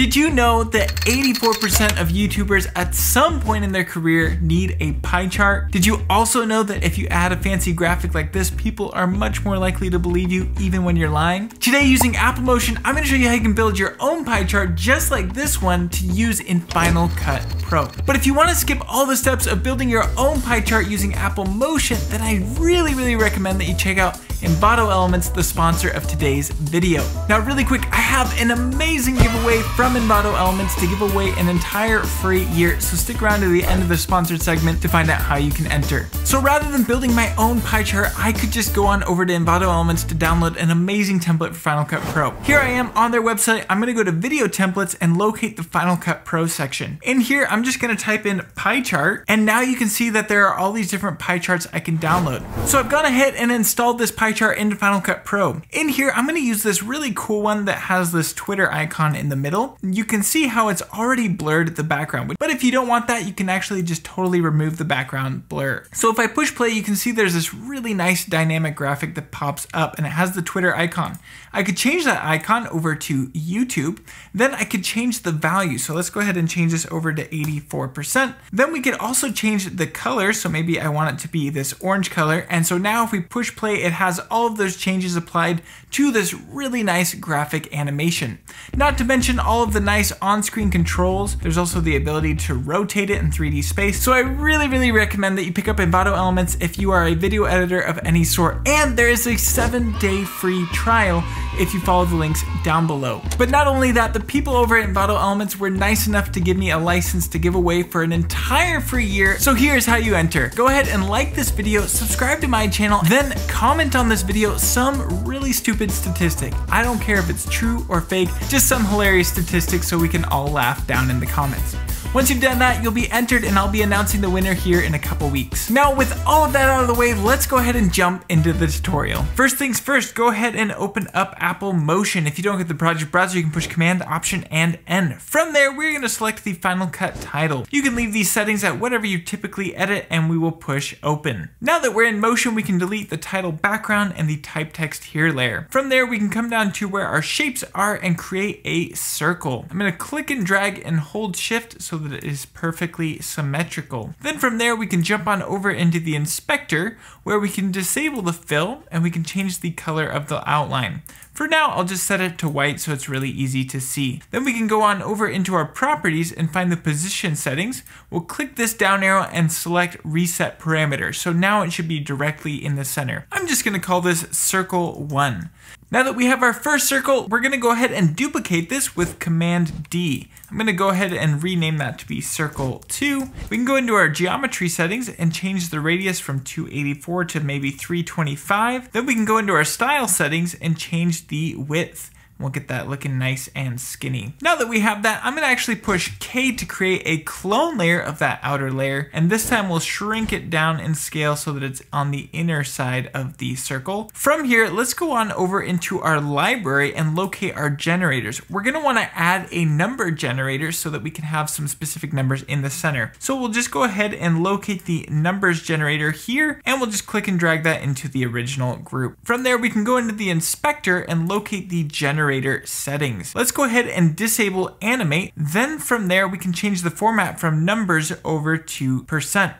Did you know that 84% of YouTubers at some point in their career need a pie chart? Did you also know that if you add a fancy graphic like this, people are much more likely to believe you even when you're lying? Today using Apple Motion, I'm gonna show you how you can build your own pie chart just like this one to use in Final Cut Pro. But if you wanna skip all the steps of building your own pie chart using Apple Motion, then I really, really recommend that you check out Envato Elements, the sponsor of today's video. Now really quick, I have an amazing giveaway from Envato Elements to give away an entire free year, so stick around to the end of the sponsored segment to find out how you can enter. So rather than building my own pie chart, I could just go on over to Envato Elements to download an amazing template for Final Cut Pro. Here I am on their website, I'm gonna go to Video Templates and locate the Final Cut Pro section. In here, I'm just gonna type in pie chart, and now you can see that there are all these different pie charts I can download. So I've gone ahead and installed this pie chart into Final Cut Pro. In here, I'm gonna use this really cool one that has this Twitter icon in the middle. You can see how it's already blurred the background, but if you don't want that, you can actually just totally remove the background blur. So if I push play, you can see there's this really nice dynamic graphic that pops up and it has the Twitter icon. I could change that icon over to YouTube, then I could change the value. So let's go ahead and change this over to 84%. Then we could also change the color. So maybe I want it to be this orange color. And so now if we push play, it has all of those changes applied to this really nice graphic animation. Not to mention all of the nice on-screen controls. There's also the ability to rotate it in 3D space. So I really, really recommend that you pick up Envato Elements if you are a video editor of any sort. And there is a seven day free trial if you follow the links down below. But not only that, the people over at Envato Elements were nice enough to give me a license to give away for an entire free year. So here's how you enter. Go ahead and like this video, subscribe to my channel, then comment on this video some really stupid statistic. I don't care if it's true or fake, just some hilarious statistic so we can all laugh down in the comments. Once you've done that, you'll be entered and I'll be announcing the winner here in a couple weeks. Now, with all of that out of the way, let's go ahead and jump into the tutorial. First things first, go ahead and open up Apple Motion. If you don't get the project browser, you can push Command, Option, and N. From there, we're gonna select the Final Cut title. You can leave these settings at whatever you typically edit and we will push open. Now that we're in Motion, we can delete the title background and the type text here layer. From there, we can come down to where our shapes are and create a circle. I'm gonna click and drag and hold shift so that it is perfectly symmetrical. Then from there we can jump on over into the inspector where we can disable the fill and we can change the color of the outline. For now, I'll just set it to white so it's really easy to see. Then we can go on over into our properties and find the position settings. We'll click this down arrow and select reset parameter. So now it should be directly in the center. I'm just gonna call this circle one. Now that we have our first circle, we're gonna go ahead and duplicate this with Command D. I'm gonna go ahead and rename that to be circle two. We can go into our geometry settings and change the radius from 284 to maybe 325. Then we can go into our style settings and change the width. We'll get that looking nice and skinny. Now that we have that, I'm gonna actually push K to create a clone layer of that outer layer. And this time we'll shrink it down in scale so that it's on the inner side of the circle. From here, let's go on over into our library and locate our generators. We're gonna wanna add a number generator so that we can have some specific numbers in the center. So we'll just go ahead and locate the numbers generator here, and we'll just click and drag that into the original group. From there, we can go into the inspector and locate the generator settings. Let's go ahead and disable animate. Then from there, we can change the format from numbers over to percent.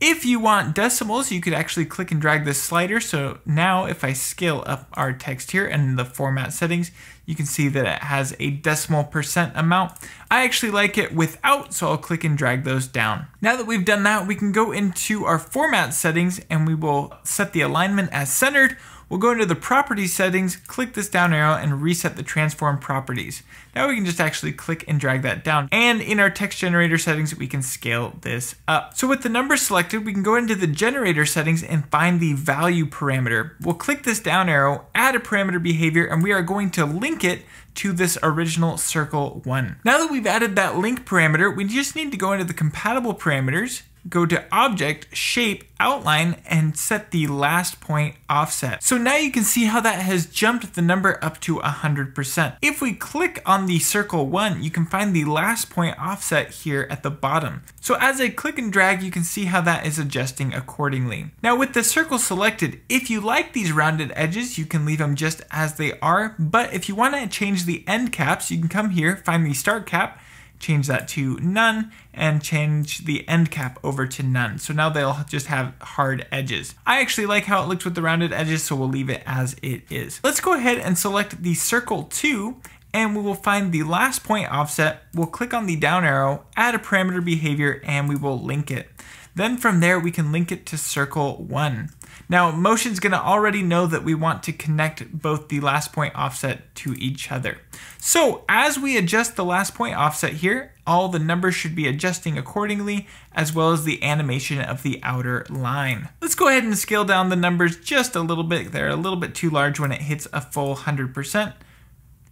If you want decimals, you could actually click and drag this slider. So now if I scale up our text here and the format settings, you can see that it has a decimal percent amount. I actually like it without, so I'll click and drag those down. Now that we've done that, we can go into our format settings and we will set the alignment as centered. We'll go into the property settings, click this down arrow and reset the transform properties. Now we can just actually click and drag that down. And in our text generator settings, we can scale this up. So with the number selected, we can go into the generator settings and find the value parameter. We'll click this down arrow, add a parameter behavior, and we are going to link it to this original circle one. Now that we've added that link parameter, we just need to go into the compatible parameters, go to Object, Shape, Outline, and set the last point offset. So now you can see how that has jumped the number up to 100%. If we click on the circle 1, you can find the last point offset here at the bottom. So as I click and drag, you can see how that is adjusting accordingly. Now with the circle selected, if you like these rounded edges, you can leave them just as they are, but if you want to change the end caps, you can come here, find the start cap, change that to none, and change the end cap over to none. So now they'll just have hard edges. I actually like how it looks with the rounded edges, so we'll leave it as it is. Let's go ahead and select the circle 2 and we will find the last point offset. We'll click on the down arrow, add a parameter behavior, and we will link it. Then from there, we can link it to circle one. Now, Motion's gonna already know that we want to connect both the last point offset to each other. So as we adjust the last point offset here, all the numbers should be adjusting accordingly, as well as the animation of the outer line. Let's go ahead and scale down the numbers just a little bit. They're a little bit too large when it hits a full 100%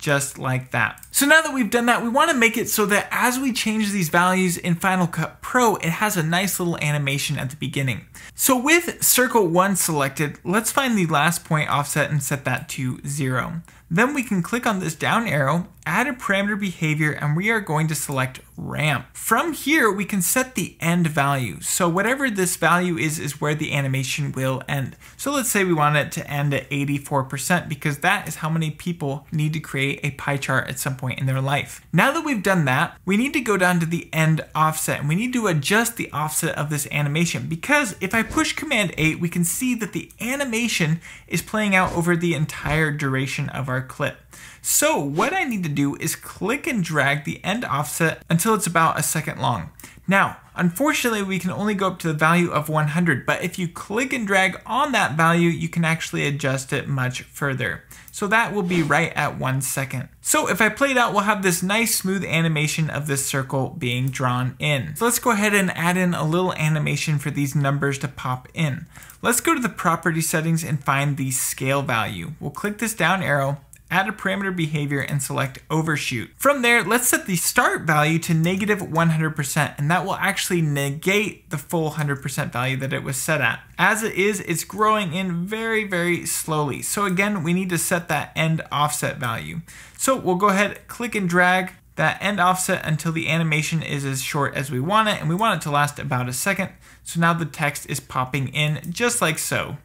just like that. So now that we've done that, we wanna make it so that as we change these values in Final Cut Pro, it has a nice little animation at the beginning. So with circle one selected, let's find the last point offset and set that to zero. Then we can click on this down arrow, add a parameter behavior, and we are going to select ramp. From here, we can set the end value. So whatever this value is, is where the animation will end. So let's say we want it to end at 84% because that is how many people need to create a pie chart at some point in their life. Now that we've done that, we need to go down to the end offset and we need to adjust the offset of this animation because if I push Command 8, we can see that the animation is playing out over the entire duration of our clip. So what I need to do is click and drag the end offset until it's about a second long. Now, unfortunately, we can only go up to the value of 100, but if you click and drag on that value, you can actually adjust it much further. So that will be right at one second. So if I play it out, we'll have this nice smooth animation of this circle being drawn in. So let's go ahead and add in a little animation for these numbers to pop in. Let's go to the property settings and find the scale value. We'll click this down arrow, add a parameter behavior and select overshoot. From there, let's set the start value to negative 100% and that will actually negate the full 100% value that it was set at. As it is, it's growing in very, very slowly. So again, we need to set that end offset value. So we'll go ahead, click and drag that end offset until the animation is as short as we want it and we want it to last about a second. So now the text is popping in just like so.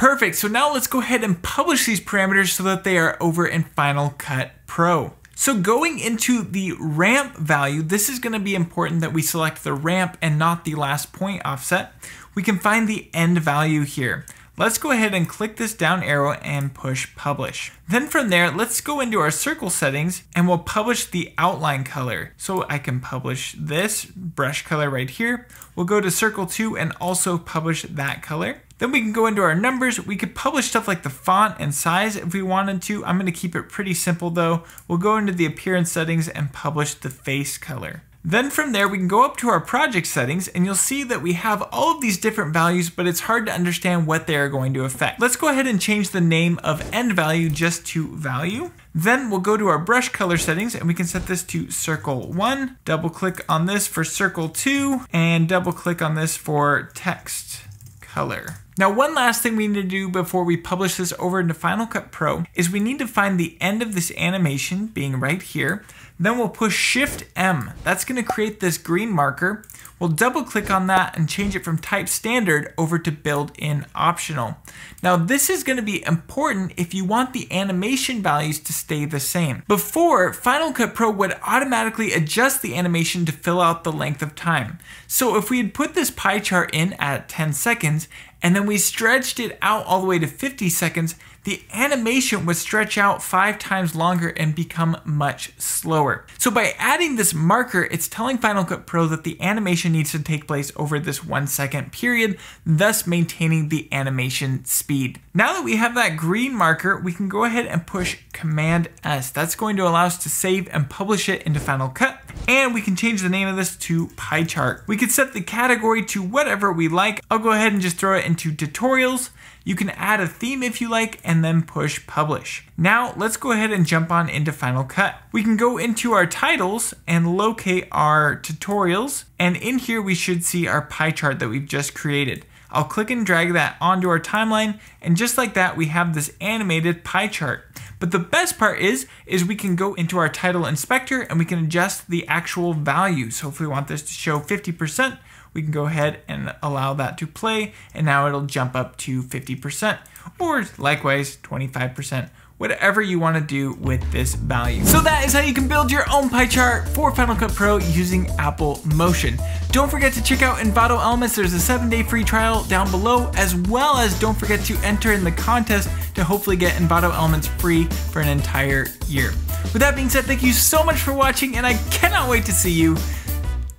Perfect, so now let's go ahead and publish these parameters so that they are over in Final Cut Pro. So going into the ramp value, this is gonna be important that we select the ramp and not the last point offset. We can find the end value here. Let's go ahead and click this down arrow and push publish. Then from there, let's go into our circle settings and we'll publish the outline color. So I can publish this brush color right here. We'll go to circle two and also publish that color. Then we can go into our numbers. We could publish stuff like the font and size if we wanted to. I'm gonna keep it pretty simple though. We'll go into the appearance settings and publish the face color. Then from there, we can go up to our project settings and you'll see that we have all of these different values, but it's hard to understand what they are going to affect. Let's go ahead and change the name of end value just to value. Then we'll go to our brush color settings and we can set this to circle one, double click on this for circle two, and double click on this for text color. Now, one last thing we need to do before we publish this over into Final Cut Pro is we need to find the end of this animation being right here. Then we'll push Shift M. That's gonna create this green marker. We'll double click on that and change it from type standard over to build in optional. Now this is gonna be important if you want the animation values to stay the same. Before, Final Cut Pro would automatically adjust the animation to fill out the length of time. So if we had put this pie chart in at 10 seconds and then we stretched it out all the way to 50 seconds, the animation would stretch out five times longer and become much slower. So by adding this marker, it's telling Final Cut Pro that the animation needs to take place over this one second period, thus maintaining the animation speed. Now that we have that green marker, we can go ahead and push Command S. That's going to allow us to save and publish it into Final Cut And we can change the name of this to pie chart. We could set the category to whatever we like. I'll go ahead and just throw it into tutorials. You can add a theme if you like and then push publish. Now let's go ahead and jump on into Final Cut. We can go into our titles and locate our tutorials and in here we should see our pie chart that we've just created. I'll click and drag that onto our timeline and just like that we have this animated pie chart. But the best part is, is we can go into our title inspector and we can adjust the actual value. So if we want this to show 50%, we can go ahead and allow that to play and now it'll jump up to 50% or likewise 25% whatever you want to do with this value. So that is how you can build your own pie chart for Final Cut Pro using Apple Motion. Don't forget to check out Envato Elements. There's a seven day free trial down below, as well as don't forget to enter in the contest to hopefully get Envato Elements free for an entire year. With that being said, thank you so much for watching and I cannot wait to see you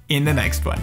in the next one.